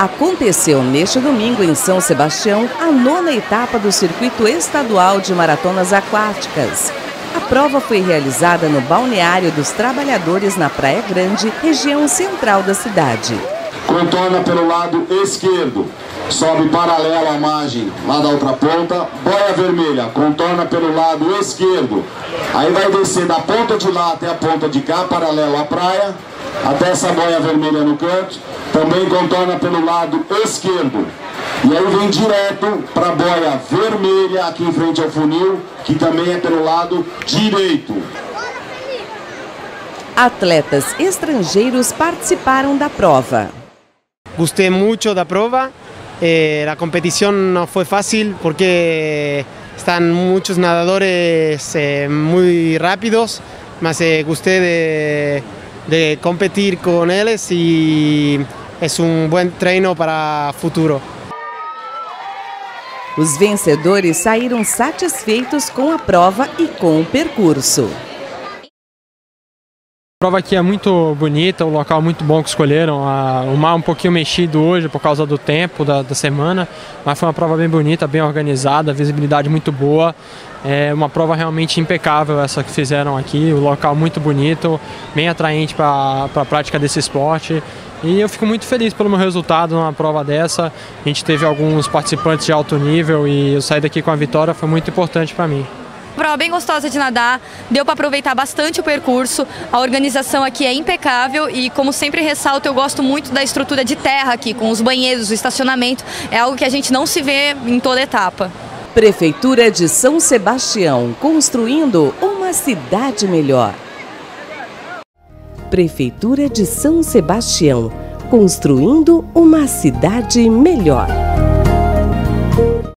Aconteceu neste domingo em São Sebastião a nona etapa do Circuito Estadual de Maratonas Aquáticas. A prova foi realizada no Balneário dos Trabalhadores na Praia Grande, região central da cidade. Contorna pelo lado esquerdo, sobe paralelo à margem lá da outra ponta, boia vermelha, contorna pelo lado esquerdo, aí vai descer da ponta de lá até a ponta de cá, paralelo à praia, até essa boia vermelha no canto, também contorna pelo lado esquerdo. E aí vem direto para a boia vermelha aqui em frente ao funil, que também é pelo lado direito. Atletas estrangeiros participaram da prova. Gostei muito da prova. Eh, a competição não foi fácil porque estão muitos nadadores eh, muito rápidos, mas eh, gostei de de competir con ellos y es un buen treino para futuro. Os vencedores saíram satisfeitos com a prova e com o percurso. Prova aqui é muito bonita, o local muito bom que escolheram. o mar um pouquinho mexido hoje por causa do tempo da, da semana, mas foi uma prova bem bonita, bem organizada, visibilidade muito boa. É uma prova realmente impecável essa que fizeram aqui, o local muito bonito, bem atraente para a prática desse esporte. E eu fico muito feliz pelo meu resultado numa prova dessa. A gente teve alguns participantes de alto nível e eu sair daqui com a vitória foi muito importante para mim prova bem gostosa de nadar, deu para aproveitar bastante o percurso, a organização aqui é impecável e como sempre ressalto, eu gosto muito da estrutura de terra aqui, com os banheiros, o estacionamento, é algo que a gente não se vê em toda etapa. Prefeitura de São Sebastião, construindo uma cidade melhor. Prefeitura de São Sebastião, construindo uma cidade melhor.